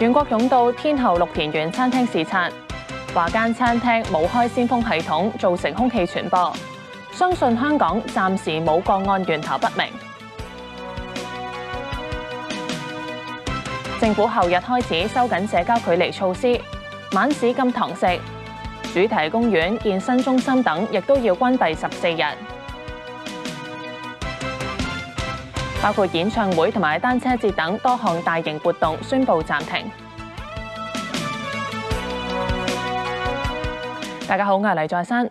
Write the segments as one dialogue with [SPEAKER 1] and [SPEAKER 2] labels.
[SPEAKER 1] 袁國勇到天后綠田园餐廳視察，話間餐廳冇開鮮風系統，造成空氣傳播。相信香港暫時冇個案源頭不明。政府後日開始收緊社交距離措施，晚市禁堂食，主題公園、健身中心等亦都要关闭十四日。包括演唱會同埋單車節等多項大型活動宣布暫停。大家好，我係黎在山。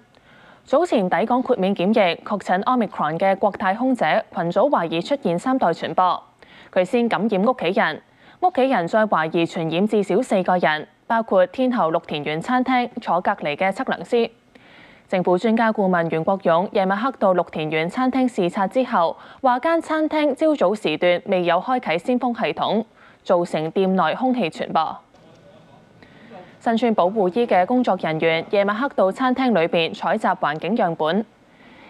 [SPEAKER 1] 早前抵港豁免檢疫確診 Omicron 嘅國泰空姐群組懷疑出現三代傳播，佢先感染屋企人，屋企人再懷疑傳染至少四個人，包括天后綠田園餐廳坐隔離嘅測量師。政府專家顧問袁國勇夜晚黑到綠田園餐廳視察之後，話間餐廳朝早時段未有開啟先風系統，造成店內空氣傳播。身穿保護衣嘅工作人員夜晚黑到餐廳裏邊採集環境樣本，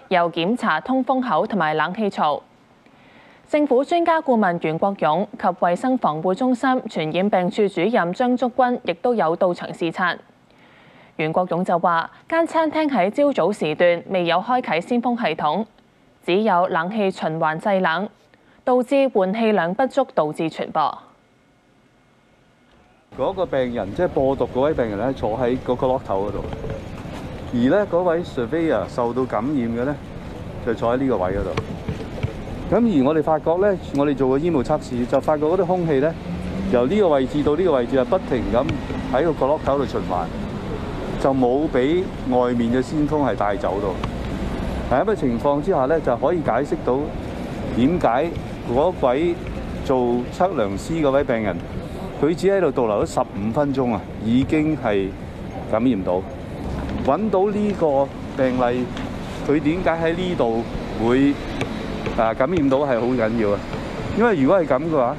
[SPEAKER 1] 又檢查通風口同埋冷氣槽。政府專家顧問袁國勇及衛生防護中心傳染病處主任張竹君亦都有到場視察。袁國勇就話：間餐廳喺朝早時段未有開啟鮮風系統，只有冷氣循環製冷，導致換氣量不足，導致傳播。
[SPEAKER 2] 嗰個病人即係播毒嗰位病人咧，坐喺嗰個角落頭嗰度，而咧嗰位 surveyor 受到感染嘅咧，就坐喺呢個位嗰度。咁而我哋發覺咧，我哋做個煙霧測試，就發覺嗰啲空氣咧，由呢個位置到呢個位置啊，不停咁喺個角落頭度循環。就冇俾外面嘅鮮風係帶走到，喺咁嘅情況之下咧，就可以解釋到點解嗰位做測量師嗰位病人，佢只喺度逗留咗十五分鐘啊，已經係感染到。揾到呢個病例，佢點解喺呢度會啊感染到係好緊要啊？因為如果係咁嘅話，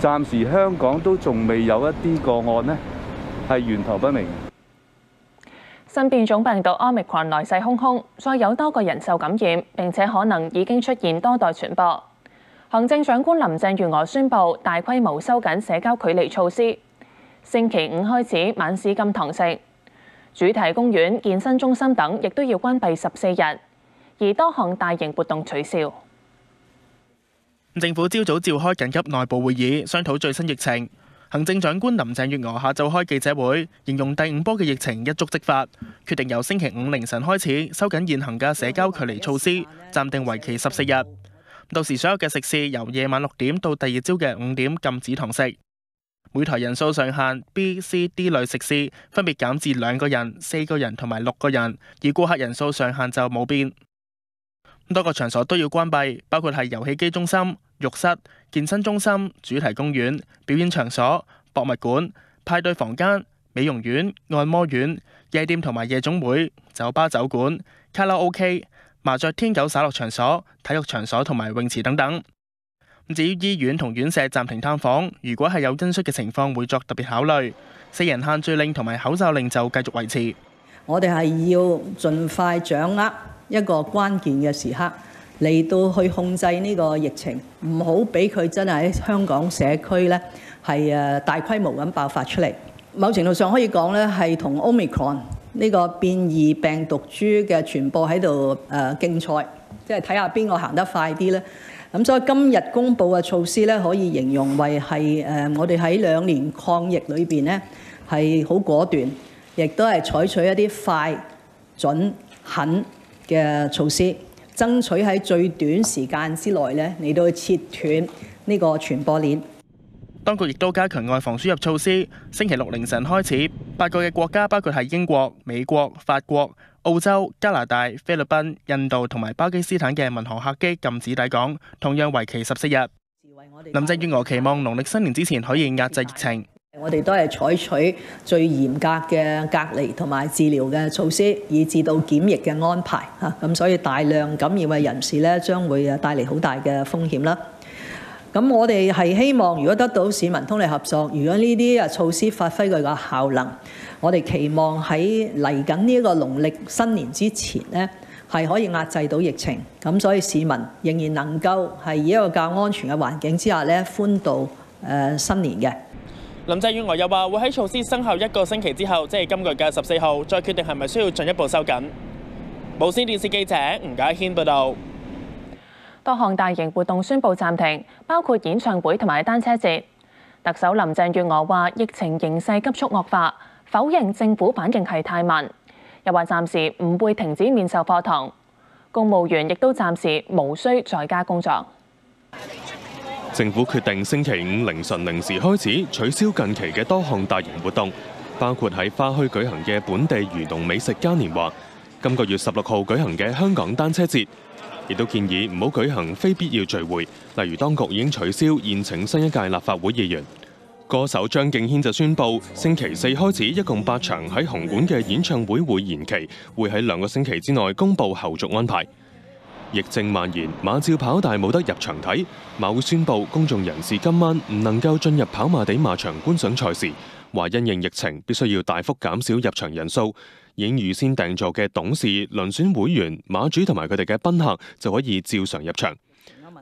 [SPEAKER 2] 暫時香港都仲未有一啲個案咧係源頭不明。
[SPEAKER 1] 新變種病毒 Omicron 來勢洶洶，再有多個人受感染，並且可能已經出現多代傳播。行政長官林鄭月娥宣布大規模收緊社交距離措施，星期五開始晚市禁堂食，主題公園、健身中心等亦都要關閉十四日，而多項大型活動取消。
[SPEAKER 3] 政府朝早召開緊急內部會議，商討最新疫情。行政長官林鄭月娥下晝開記者會，形容第五波嘅疫情一觸即發，決定由星期五凌晨開始收緊現行嘅社交距離措施，暫定為期十四日。到時所有嘅食肆由夜晚六點到第二朝嘅五點禁止堂食，每台人數上限 B、C、D 類食肆分別減至兩個人、四個人同埋六個人，而顧客人數上限就冇變。多個場所都要關閉，包括係遊戲機中心、浴室、健身中心、主題公園、表演場所、博物館、派對房間、美容院、按摩院、夜店同埋夜總會、酒吧酒館、卡拉 OK、麻雀、天九灑樂場所、體育場所同埋泳池等等。至於醫院同院舍暫停探訪，如果係有因素嘅情況，會作特別考慮。四人限聚令同埋口罩令就繼續維持。
[SPEAKER 4] 我哋係要盡快掌握一個關鍵嘅時刻嚟到去控制呢個疫情，唔好俾佢真係喺香港社區咧係誒大規模咁爆發出嚟。某程度上可以講咧係同 Omicron 呢個變異病毒株嘅傳播喺度誒競賽，即係睇下邊個行得快啲咧。咁所以今日公布嘅措施咧，可以形容為係誒我哋喺兩年抗疫裏邊咧係好果斷，亦都係採取一啲快、準、狠嘅措施，爭取喺最短時間之內咧嚟到切斷呢個傳播鏈。
[SPEAKER 3] 當局亦都加強外防輸入措施。星期六凌晨開始，八個嘅國家包括係英國、美國、法國、澳洲、加拿大、菲律賓、印度同埋巴基斯坦嘅民航客機禁止抵港，同樣為期十四日。林鄭月娥期望農曆新年之前可以壓制疫情。
[SPEAKER 4] 我哋都係採取最嚴格嘅隔離同埋治療嘅措施，以至到檢疫嘅安排嚇。咁所以大量感染嘅人士咧，將會誒帶嚟好大嘅風險啦。咁我哋係希望，如果得到市民通力合作，如果呢啲啊措施發揮佢嘅效能，我哋期望喺嚟緊呢一個農曆新年之前咧，係可以壓制到疫情，咁所以市民仍然能夠係以一個較安全嘅環境之下咧歡度誒新年嘅。
[SPEAKER 3] 林鄭月娥又話會喺措施生效一個星期之後，即係今個月嘅十四號，再決定係咪需要進一步收緊。無線電視記者吳家軒報導。
[SPEAKER 1] 多項大型活動宣布暫停，包括演唱會同埋單車節。特首林鄭月娥話：疫情形勢急速惡化，否認政府反應係太慢，又話暫時唔會停止面授課堂，公務員亦都暫時無需在家工作。
[SPEAKER 5] 政府決定星期五凌晨零時開始取消近期嘅多項大型活動，包括喺花墟舉行嘅本地漁農美食嘉年華，今個月十六號舉行嘅香港單車節。亦都建議唔好舉行非必要聚會，例如當局已經取消宴請新一屆立法會議員。歌手張敬軒就宣布，星期四開始一共八場喺紅館嘅演唱會會延期，會喺兩個星期之內公佈後續安排。疫症蔓延，馬照跑大冇得入場睇，馬會宣布公眾人士今晚唔能夠進入跑馬地馬場觀賞賽事，话因应疫情必須要大幅減少入場人數。已經預先訂座嘅董事、遴選會員、馬主同埋佢哋嘅賓客就可以照常入場。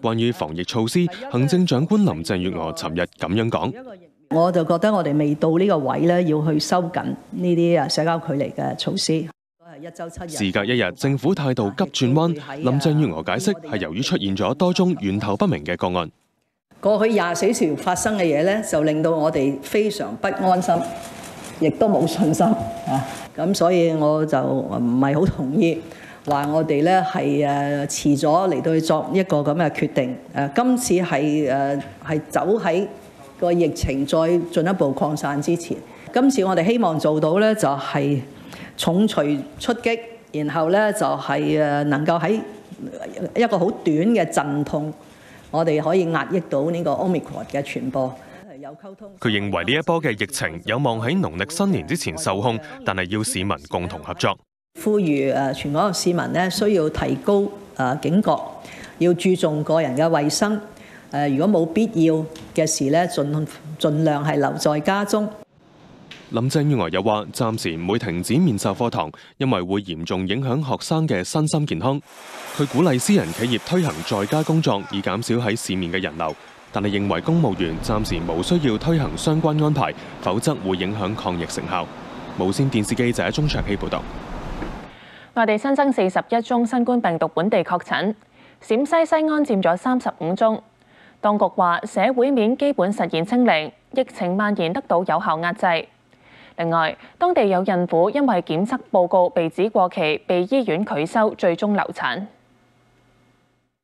[SPEAKER 5] 關於防疫措施，行政長官林鄭月娥尋日咁樣講：
[SPEAKER 4] 我就覺得我哋未到呢個位咧，要去收緊呢啲啊社交距離嘅措施。
[SPEAKER 5] 事隔一日，政府態度急轉彎。林鄭月娥解釋係由於出現咗多宗源頭不明嘅個案。
[SPEAKER 4] 過去廿四小時發生嘅嘢咧，就令到我哋非常不安心，亦都冇信心啊！咁所以我就唔係好同意話我哋咧係誒遲咗嚟到去作一個咁嘅決定。誒今次係誒係走喺個疫情再進一步擴散之前。今次我哋希望做到咧就係重錘出擊，然後咧就係誒能夠喺一個好短嘅陣痛，我哋可以壓抑到呢個 Omicron 嘅傳播。
[SPEAKER 5] 佢認為呢一波嘅疫情有望喺農曆新年之前受控，但係要市民共同合作。
[SPEAKER 4] 呼籲誒全港嘅市民咧需要提高誒警覺，要注重個人嘅衛生。誒如果冇必要嘅事咧，盡盡量係留在家中。
[SPEAKER 5] 林鄭月娥又話：暫時唔會停止面授課堂，因為會嚴重影響學生嘅身心健康。佢鼓勵私人企業推行在家工作，以減少喺市面嘅人流。但係認為公務員暫時冇需要推行相關安排，否則會影響抗疫成效。無線電視記者钟卓希報導。
[SPEAKER 1] 內地新增四十一宗新冠病毒本地確診，陝西西安佔咗三十五宗。當局話社會面基本實現清零，疫情蔓延得到有效壓制。另外，當地有孕婦因為檢測報告被指過期，被醫院拒收，最終流產。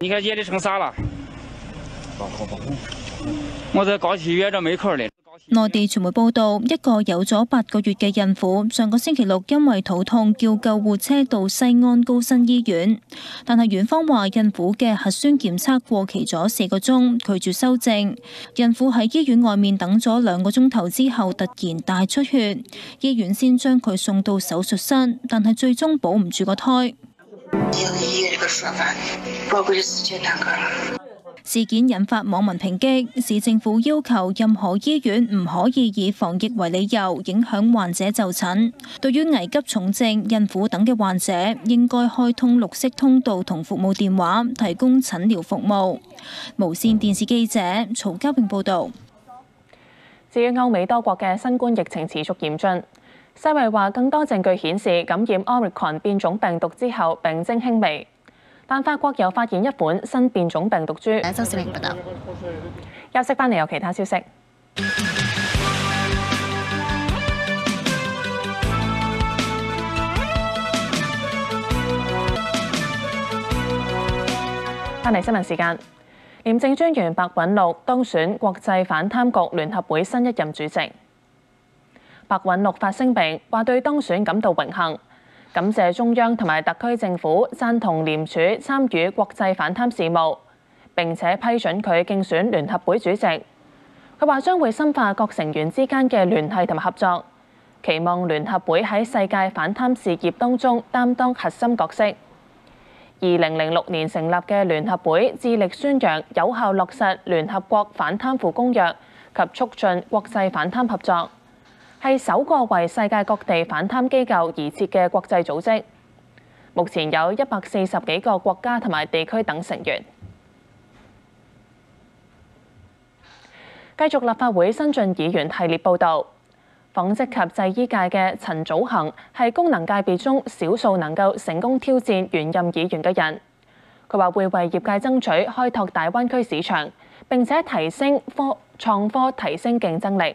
[SPEAKER 6] 你看夜裡成啥了？我在高溪約着門口呢。
[SPEAKER 7] 內地傳媒報道，一個有咗八個月嘅孕婦，上個星期六因為肚痛叫救護車到西安高新醫院，但係院方話孕婦嘅核酸檢測過期咗四個鐘，拒絕修正。孕婦喺醫院外面等咗兩個鐘頭之後，突然大出血，醫院先將佢送到手術室，但係最終保唔住個胎。事件引發網民抨擊，市政府要求任何醫院唔可以以防疫為理由影響患者就診。對於危急重症、孕婦等嘅患者，應該開通綠色通道同服務電話，提供診療服務。無線電視記者曹家榮報道。
[SPEAKER 1] 至於歐美多國嘅新冠疫情持續嚴峻。世衛話更多證據顯示感染 Omicron 變種病毒之後病徵輕微，但法國又發現一款新變種病毒株。
[SPEAKER 8] 周小平報道。
[SPEAKER 1] 休息翻嚟有其他消息。翻嚟新聞時間，廉政專員白韞六當選國際反貪局聯合會新一任主席。白韞六發聲明話對當選感到榮幸，感謝中央同埋特區政府贊同廉署參與國際反貪事務，並且批准佢競選聯合會主席。佢話將會深化各成員之間嘅聯繫同埋合作，期望聯合會喺世界反貪事業當中擔當核心角色。二零零六年成立嘅聯合會致力宣揚有效落實聯合國反貪腐公約及促進國際反貪合作。係首個為世界各地反貪機構而設嘅國際組織，目前有一百四十幾個國家同埋地區等成員。繼續立法會新進議員系列報導，紡織及製衣界嘅陳祖恒係功能界別中少數能夠成功挑戰原任議員嘅人。佢話會為業界爭取開拓大灣區市場，並且提升科創科，提升競爭力。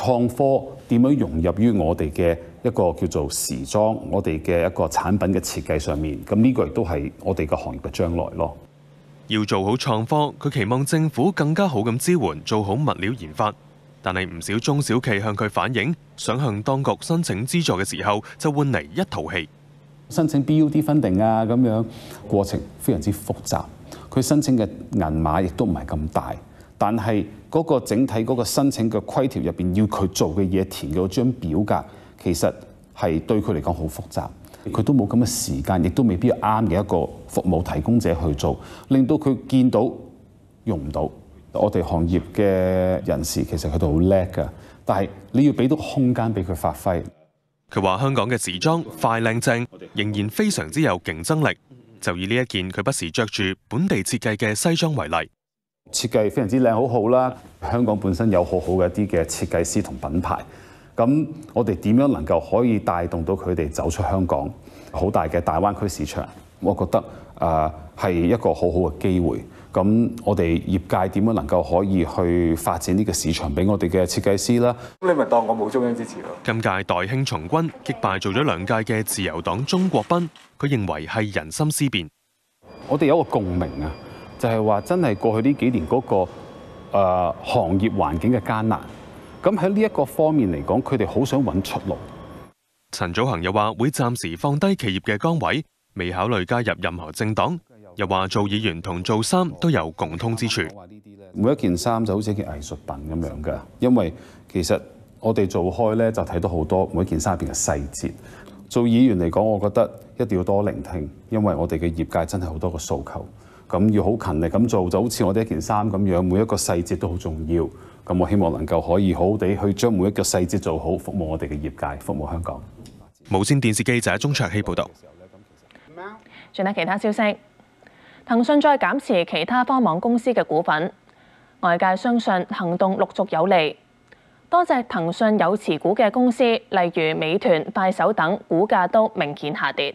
[SPEAKER 8] 創科點樣融入於我哋嘅一個叫做時裝，我哋嘅一個產品嘅設計上面。咁呢個亦都係我哋嘅行業嘅將來咯。
[SPEAKER 5] 要做好創科，佢期望政府更加好咁支援，做好物料研發。但係唔少中小企向佢反映，想向當局申請資助嘅時候，就換嚟一套戲。
[SPEAKER 8] 申請 BUD funding 啊，咁樣過程非常之複雜。佢申請嘅銀碼亦都唔係咁大，但係嗰個整體嗰個申請嘅規條入邊要佢做嘅嘢填嗰張表格，其實係對佢嚟講好複雜。佢都冇咁嘅時間，亦都未必啱嘅一個服務提供者去做，令到佢見到用唔到。我哋行業嘅人士其實佢哋好叻㗎，但係你要俾到空間俾佢發揮。
[SPEAKER 5] 佢話香港嘅時裝快靚正，仍然非常之有競爭力。就以呢一件佢不時着住本地設計嘅西裝為例，
[SPEAKER 8] 設計非常之靚，好好啦。香港本身有好好嘅一啲嘅設計師同品牌，咁我哋點樣能夠可以帶動到佢哋走出香港好大嘅大灣區市場？我覺得誒係一個好好嘅機會。咁我哋業界點樣能夠可以去發展呢個市場俾我哋嘅設計師啦？
[SPEAKER 9] 咁你咪當我冇中央支持咯？
[SPEAKER 5] 今屆代興從軍擊敗做咗兩屆嘅自由黨鍾國斌，佢認為係人心思變。
[SPEAKER 8] 我哋有一個共鳴啊，就係話真係過去呢幾年嗰個誒行業環境嘅艱難。咁喺呢一個方面嚟講，佢哋好想揾出路。
[SPEAKER 5] 陳祖恒又話會暫時放低企業嘅崗位，未考慮加入任何政黨。又話做議員同做衫都有共通之處。
[SPEAKER 8] 每一件衫就好似一件藝術品咁樣㗎，因為其實我哋做開咧就睇到好多每一件衫入邊嘅細節。做議員嚟講，我覺得一定要多聆聽，因為我哋嘅業界真係好多個訴求，咁要好勤力咁做，就好似我哋一件衫咁樣，每一個細節都好重要。咁我希望能夠可以好好地去將每一個細節做好，服務我哋嘅業界，服務香港。
[SPEAKER 5] 無線電視記者鍾卓希報導。
[SPEAKER 1] 轉睇其他消息。騰訊再減持其他科網公司嘅股份，外界相信行動陸續有利。多隻騰訊有持股嘅公司，例如美團、快手等，股價都明顯下跌。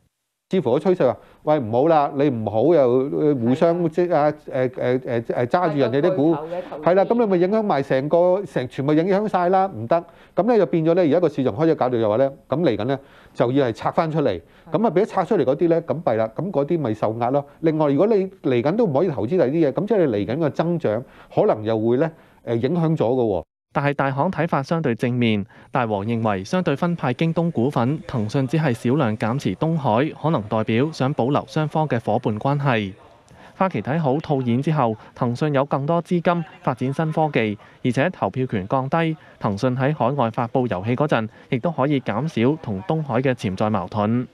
[SPEAKER 10] 似乎個趨勢話：喂，唔好啦，你唔好又互相即啊誒誒誒誒揸住人哋啲股，係啦，咁你咪影響埋成個成全部影響晒啦，唔得。咁咧就變咗咧，而家個市場開始搞到就話咧，咁嚟緊咧就要係拆翻出嚟，咁啊俾咗拆出嚟嗰啲咧，咁弊啦，咁嗰啲咪受壓咯。另外，如果你嚟緊都唔可以投資第二啲嘢，咁即係你嚟緊個增長可能又會咧誒影響咗嘅喎。
[SPEAKER 11] 但係大行睇法相對正面，大王認為相對分派京東股份，騰訊只係少量減持東海，可能代表想保留雙方嘅伙伴關係。花旗睇好套現之後，騰訊有更多資金發展新科技，而且投票權降低，騰訊喺海外發布遊戲嗰陣，亦都可以減少同東海嘅潛在矛盾。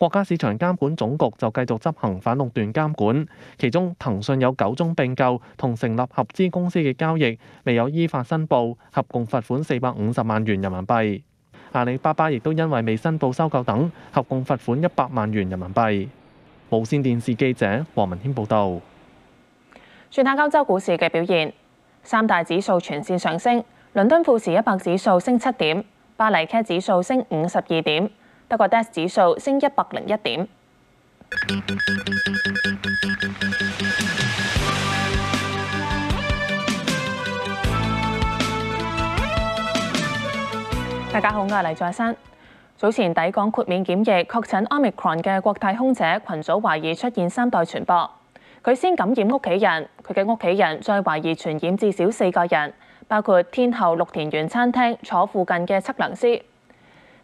[SPEAKER 11] 國家市場監管總局就繼續執行反壟斷監管，其中騰訊有九宗並購同成立合資公司嘅交易未有依法申報，合共罰款四百五十萬元人民幣。阿里巴巴亦都因為未申報收購等，合共罰款一百萬元人民幣。無線電視記者黃文軒報導。
[SPEAKER 1] 轉下歐洲股市嘅表現，三大指數全線上升，倫敦富時一百指數升七點，巴黎 CAC 指數升五十二點。德國 DAX 指數升一百零一點。大家好，我係黎在珊。早前抵港豁免檢疫確診 Omicron 嘅國泰空姐群組懷疑出現三代傳播，佢先感染屋企人，佢嘅屋企人再懷疑傳染至少四個人，包括天后綠田園餐廳坐附近嘅測量師。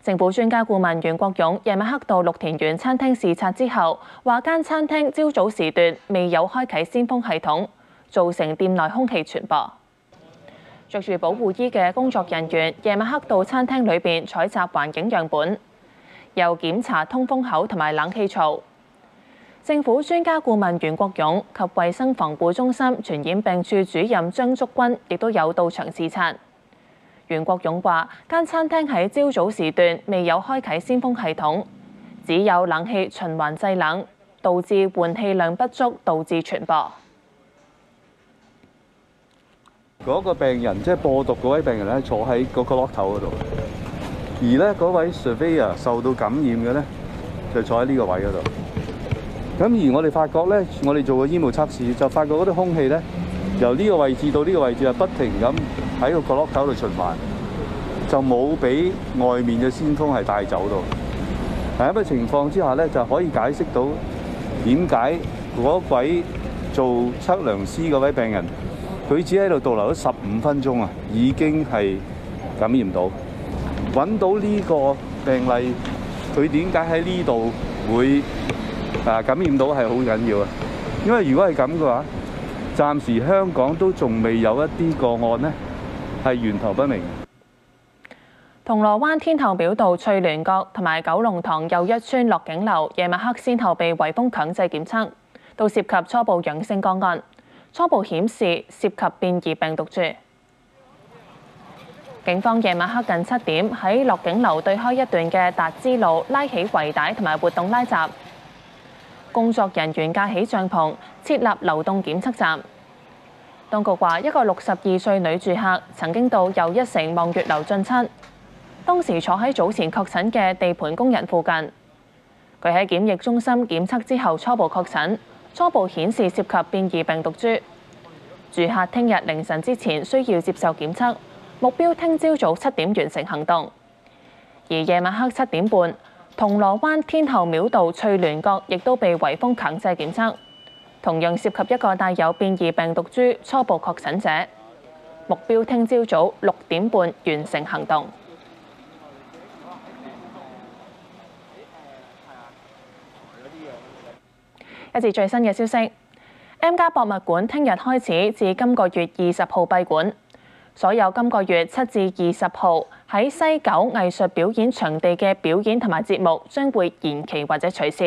[SPEAKER 1] 政府專家顧問袁國勇夜晚黑到綠田園餐廳視察之後，話間餐廳朝早時段未有開啟先風系統，造成店內空氣傳播。着住保護衣嘅工作人員夜晚黑到餐廳裏邊採集環境樣本，又檢查通風口同埋冷氣槽。政府專家顧問袁國勇及衛生防護中心傳染病處主任張竹君亦都有到場視察。袁國勇話：間餐廳喺朝早時段未有開啟鮮風系統，只有冷氣循環制冷，導致換氣量不足，導致傳播。
[SPEAKER 2] 嗰個病人即係播毒嗰位病人咧，坐喺嗰個 lock 頭嗰度，而咧嗰位 surveyor 受到感染嘅咧，就坐喺呢個位嗰度。咁而我哋發覺咧，我哋做個煙霧測試，就發覺嗰啲空氣咧，由呢個位置到呢個位置係不停咁喺個角落頭度循環，就冇俾外面嘅鮮風係帶走到。喺咁嘅情況之下咧，就可以解釋到點解嗰位做測量師嗰位病人，佢只喺度逗留咗十五分鐘啊，已經係感染到。揾到呢個病例，佢點解喺呢度會啊感染到係好緊要啊？因為如果係咁嘅話，暫時香港都仲未有一啲個案呢係源頭不明。
[SPEAKER 1] 銅鑼灣天后廟道翠聯閣同埋九龍塘又一村樂景樓夜晚黑先後被圍封強制檢測，都涉及初步陽性個案，初步顯示涉及變異病毒株。警方夜晚黑近七點喺樂景樓對開一段嘅達之路拉起圍帶同埋活動拉閘，工作人員架起帳篷設立流動檢測站。當局話，一個六十二歲女住客曾經到又一城望月樓進餐，當時坐喺早前確診嘅地盤工人附近。佢喺檢疫中心檢測之後初步確診，初步顯示涉及變異病毒株。住客聽日凌晨之前需要接受檢測，目標聽朝早七點完成行動。而夜晚黑七點半，銅鑼灣天后廟道翠聯閣亦都被圍封強制檢測。同樣涉及一個帶有變異病毒株初步確診者，目標聽朝早六點半完成行動。一節最新嘅消息，M+ 家博物館聽日開始至今個月二十號閉館，所有今個月七至二十號喺西九藝術表演場地嘅表演同埋節目將會延期或者取消。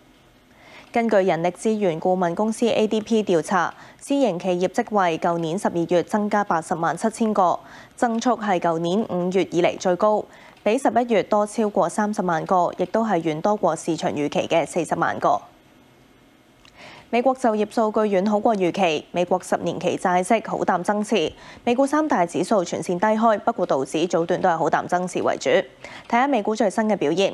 [SPEAKER 9] 根據人力資源顧問公司 ADP 調查，私營企業職位舊年十二月增加八十萬七千個，增速係舊年五月以嚟最高，比十一月多超過三十萬個，亦都係遠多過市場預期嘅四十萬個。美國就業數據遠好過預期，美國十年期債息好淡增持，美股三大指數全線低開，不過道指早段都係好淡增持為主。睇下美股最新嘅表現。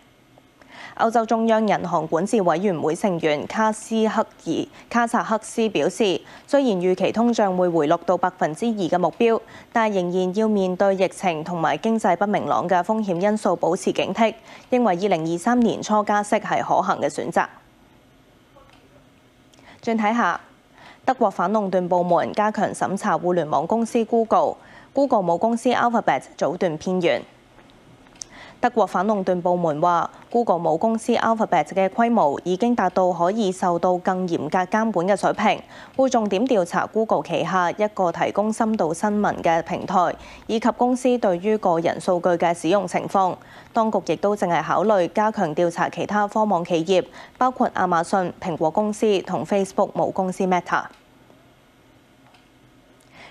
[SPEAKER 9] 歐洲中央銀行管治委員會成員卡斯克爾卡查克斯表示，雖然預期通脹會回落到百分之二嘅目標，但仍然要面對疫情同埋經濟不明朗嘅風險因素，保持警惕。認為二零二三年初加息係可行嘅選擇。轉睇下，德國反壟斷部門加強審查互聯網公司 Google，Google 母公司 Alphabet 早段偏軟。德國反壟斷部門話，Google 母公司 Alphabet 嘅規模已經達到可以受到更嚴格監管嘅水平，會重點調查 Google 旗下一個提供深度新聞嘅平台，以及公司對於個人數據嘅使用情況。當局亦都正係考慮加強調查其他科網企業，包括亞馬遜、蘋果公司同 Facebook 母公司 Meta。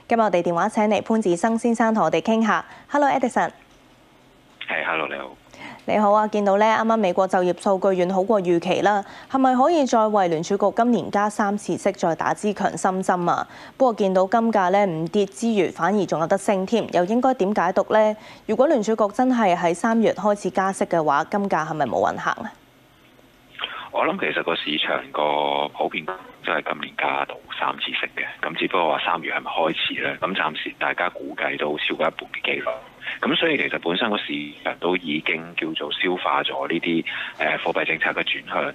[SPEAKER 9] 今日我哋電話請嚟潘子生先生同我哋傾下。Hello，Edison。
[SPEAKER 12] 係，hello 你好。
[SPEAKER 9] 你好啊，見到咧，啱啱美國就業數據遠好過預期啦，係咪可以再為聯儲局今年加三次息再打支強心針啊？不過見到金價咧唔跌之餘，反而仲有得升添，又應該點解讀呢？如果聯儲局真係喺三月開始加息嘅話，金價係咪冇運行啊？
[SPEAKER 12] 我諗其實個市場個普遍都係今年加到三次息嘅，咁只不過話三月係咪開始咧？咁暫時大家估計都超過一半嘅機率。咁所以其實本身個市場都已經叫做消化咗呢啲誒貨幣政策嘅轉向啦。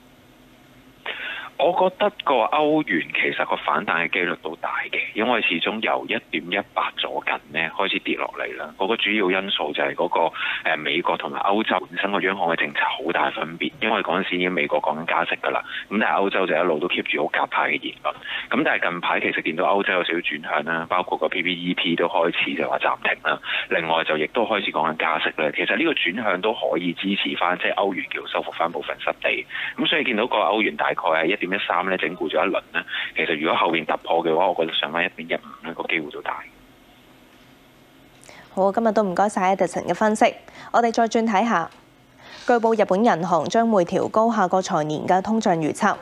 [SPEAKER 12] 我覺得個
[SPEAKER 9] 歐元
[SPEAKER 12] 其實個反彈嘅機率都大嘅，因為始終由一點一八左近咧開始跌落嚟啦。嗰個主要因素就係嗰個美國同埋歐洲本身個央行嘅政策好大分別，因為嗰陣時已經美國講緊加息㗎啦，咁但係歐洲就一路都 keep 住好夾派嘅言論。咁但係近排其實見到歐洲有少少轉向啦，包括個 PPEP 都開始就話暫停啦。另外就亦都開始講緊加息咧。其實呢個轉向都可以支持翻，即係歐元叫收復翻部分失地。咁所以見到個歐元大概係一點一三咧，整固咗一輪咧。其實如果後面突破嘅話，我覺得上翻一點一五咧，個機會都大。
[SPEAKER 9] 好，今日都唔該晒 Edison 嘅分析。我哋再轉睇下，據報日本銀行將會調高下個財年嘅通脹預測。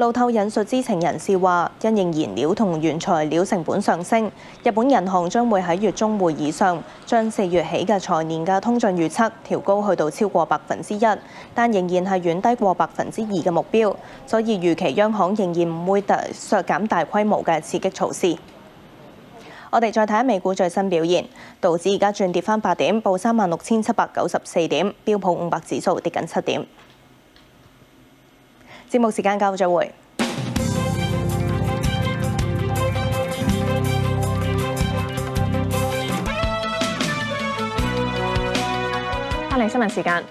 [SPEAKER 9] 路透引述知情人士話，因應燃料同原材料成本上升，日本銀行將會喺月中會議上將四月起嘅財年嘅通脹預測調高去到超過百分之一，但仍然係遠低過百分之二嘅目標，所以預期央行仍然唔會削減大規模嘅刺激措施。我哋再睇下美股最新表現，道指而家轉跌返八點，報三萬六千七百九十四點，標普五百指數跌緊七點。節目時間夠，再會。
[SPEAKER 1] 翻嚟新聞時間，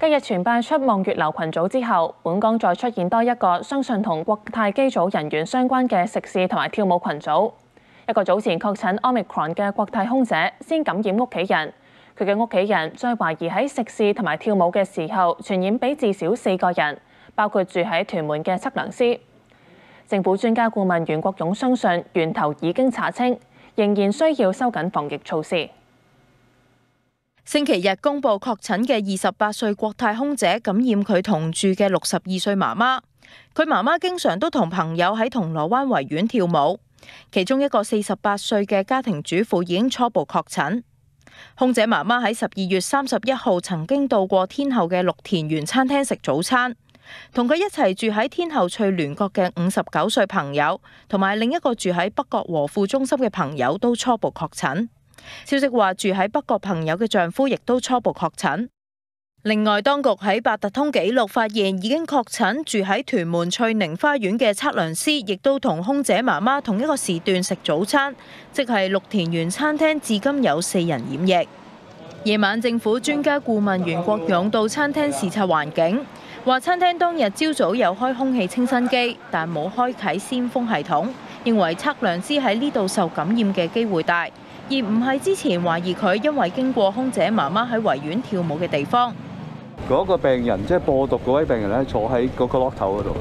[SPEAKER 1] 近日傳拜出望月樓群組之後，本港再出現多一個相信同國泰機組人員相關嘅食肆同埋跳舞群組。一個早前確診 Omicron 嘅國泰空姐先感染屋企人，佢嘅屋企人再懷疑喺食肆同埋跳舞嘅時候傳染俾至少四個人，包括住喺屯門嘅測量師。政府專家顧問袁國勇相信源頭已經查清，仍然需要收緊防疫措施。
[SPEAKER 13] 星期日公布確診嘅二十八歲國泰空姐感染佢同住嘅六十二歲媽媽，佢媽媽經常都同朋友喺銅鑼灣維園跳舞。其中一個四十八歲嘅家庭主婦已經初步確診。空姐媽媽喺十二月三十一號曾經到過天后嘅綠田園餐廳食早餐，同佢一齊住喺天后翠聯閣嘅五十九歲朋友，同埋另一個住喺北角和富中心嘅朋友都初步確診。消息話住喺北角朋友嘅丈夫亦都初步確診。另外，當局喺八達通記錄發現已經確診住喺屯門翠寧花園嘅測量師，亦都同空姐媽媽同一個時段食早餐，即係綠田园餐廳，至今有四人染疫。夜晚，政府專家顧問袁國勇到餐廳視察環境，話餐廳當日朝早有開空氣清新機，但冇開啟鮮風系統，認為測量師喺呢度受感染嘅機會大，而唔係之前懷疑佢因為經過空姐媽媽喺維園跳舞嘅地方。
[SPEAKER 2] 嗰個病人即係播毒嗰位病人咧，坐喺嗰個落頭嗰度，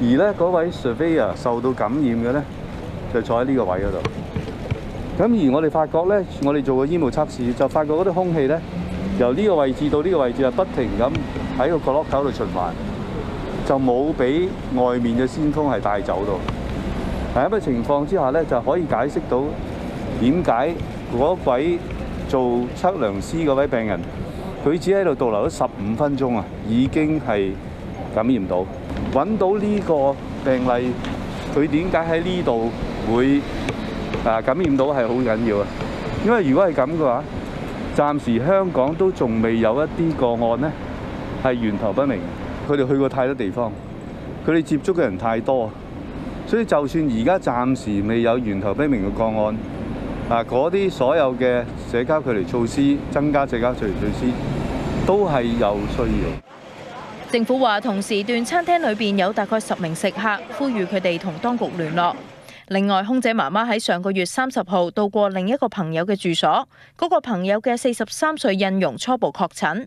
[SPEAKER 2] 而咧嗰位 surveyor 受到感染嘅咧，就坐喺呢個位嗰度。咁而我哋發覺咧，我哋做個煙霧測試，就發覺嗰啲空氣咧，由呢個位置到呢個位置係不停咁喺個角落口度循環，就冇俾外面嘅鮮風係帶走到。喺咁嘅情況之下咧，就可以解釋到點解嗰位做測量師嗰位病人。佢只喺度逗留咗十五分鐘啊，已經係感染到。揾到呢個病例，佢點解喺呢度會啊感染到係好緊要啊？因為如果係咁嘅話，暫時香港都仲未有一啲個案呢係源頭不明。佢哋去過太多地方，佢哋接觸嘅人太多，所以就算而家暫時未有源頭不明嘅個案。嗱，嗰啲所有嘅社交距離措施，增加社交距離措施，都係有需要。
[SPEAKER 13] 政府話同時段餐廳裏邊有大概十名食客，呼籲佢哋同當局聯絡。另外，空姐媽媽喺上個月三十號到過另一個朋友嘅住所，嗰個朋友嘅四十三歲印佣初步確診。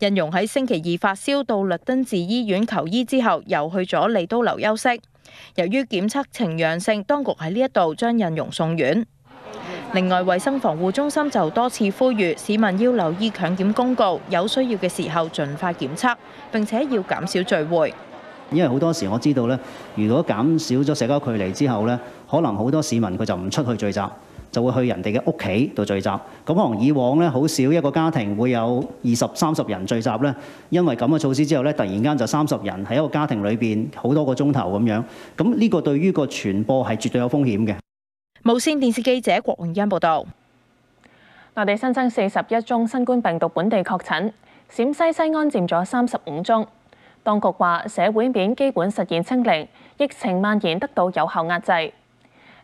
[SPEAKER 13] 印傭喺星期二發燒到律敦治醫院求醫之後，又去咗利都樓休息。由於檢測呈陽性，當局喺呢一度將印傭送院。另外，衛生防護中心就多次呼籲市民要留意強檢公告，有需要嘅時候盡快檢測，並且要減少聚會。
[SPEAKER 14] 因為好多時我知道咧，如果減少咗社交距離之後咧，可能好多市民佢就唔出去聚集，就會去人哋嘅屋企度聚集。咁可能以往咧，好少一個家庭會有二十三十人聚集咧，因為咁嘅措施之後咧，突然間就三十人喺一個家庭裏邊好多個鐘頭咁樣。咁呢個對於個傳播係絕對有風險嘅。
[SPEAKER 13] 無線電視記者郭永欣報道。
[SPEAKER 1] 內地新增四十一宗新冠病毒本地確診，陝西西安佔咗三十五宗。當局話社會面基本實現清零，疫情蔓延得到有效壓制。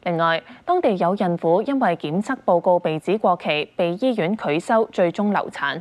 [SPEAKER 1] 另外，當地有孕婦因為檢測報告被指過期，被醫院拒收，最終流產。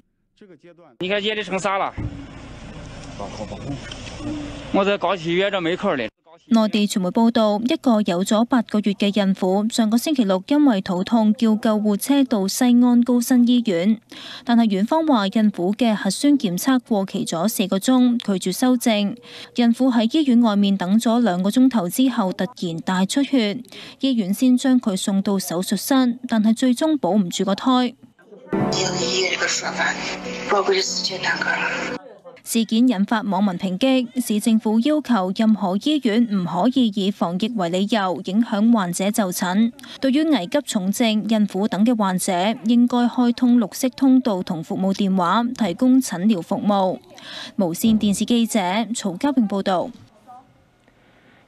[SPEAKER 6] 你看熱得成啥了？我在高溪約着門口呢。
[SPEAKER 7] 內地傳媒報道，一個有咗八個月嘅孕婦，上個星期六因為肚痛叫救護車到西安高新醫院，但係院方話孕婦嘅核酸檢測過期咗四個鐘，拒絕修正。孕婦喺醫院外面等咗兩個鐘頭之後，突然大出血，醫院先將佢送到手術室，但係最終保唔住個胎。事件引发网民抨击，市政府要求任何医院唔可以以防疫为理由影响患者就诊。對於危急重症、孕婦等嘅患者，應該開通綠色通道同服務電話，提供診療服務。無線電視記者曹家榮報道。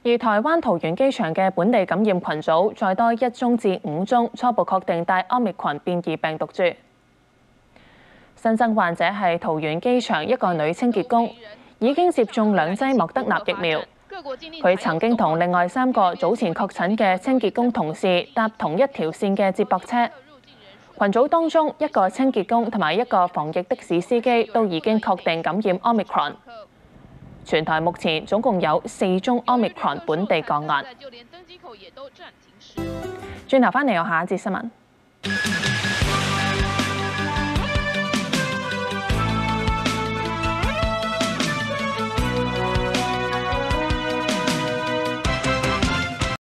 [SPEAKER 1] 而台灣桃園機場嘅本地感染群組再多一宗至五宗初步確定帶奧密克戎變異病毒株。新增患者係桃園機場一個女清潔工，已經接種兩劑莫德納疫苗。佢曾經同另外三個早前確診嘅清潔工同事搭同一條線嘅接駁車。群組當中一個清潔工同埋一個防疫的士司機都已經確定感染 Omicron。全台目前總共有四宗 Omicron 本地個案。轉頭翻嚟有下一節新聞。